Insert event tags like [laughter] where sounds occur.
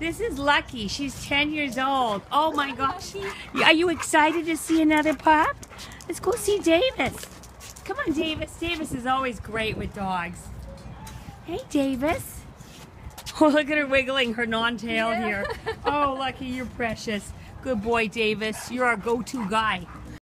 This is Lucky. She's 10 years old. Oh my gosh. Are you excited to see another pup? Let's go see Davis. Come on, Davis. Davis is always great with dogs. Hey, Davis. [laughs] Oh, look at her wiggling her non-tail Yeah. here. Oh, Lucky, you're precious. Good boy, Davis. You're our go-to guy.